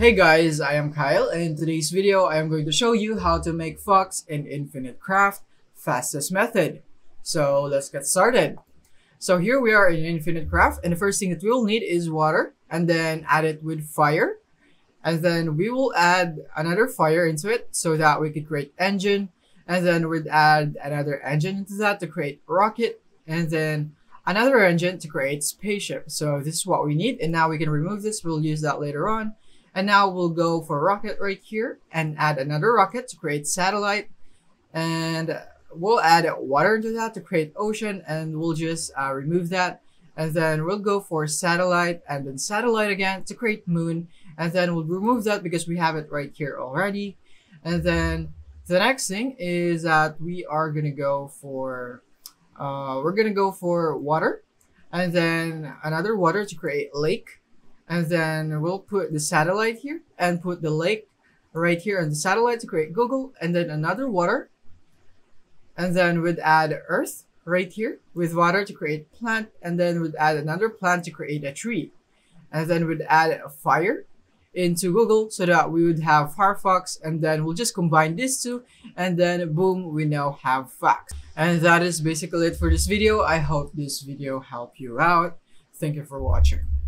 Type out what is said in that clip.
Hey guys, I am Kyle and in today's video I am going to show you how to make Fox in Infinite Craft fastest method. So let's get started. So here we are in Infinite Craft and the first thing that we'll need is water and then add it with fire and then we will add another fire into it so that we could create engine and then we'd add another engine into that to create rocket and then another engine to create spaceship. So this is what we need and now we can remove this. We'll use that later on. And now we'll go for rocket right here and add another rocket to create satellite. And we'll add water into that to create ocean and we'll just uh, remove that. And then we'll go for satellite and then satellite again to create moon. And then we'll remove that because we have it right here already. And then the next thing is that we are to go for, uh, we're to go for water and then another water to create lake and then we'll put the satellite here and put the lake right here on the satellite to create Google and then another water. And then we'd add earth right here with water to create plant. And then we'd add another plant to create a tree. And then we'd add a fire into Google so that we would have Firefox. And then we'll just combine these two. And then boom we now have Fox and that is basically it for this video. I hope this video helped you out. Thank you for watching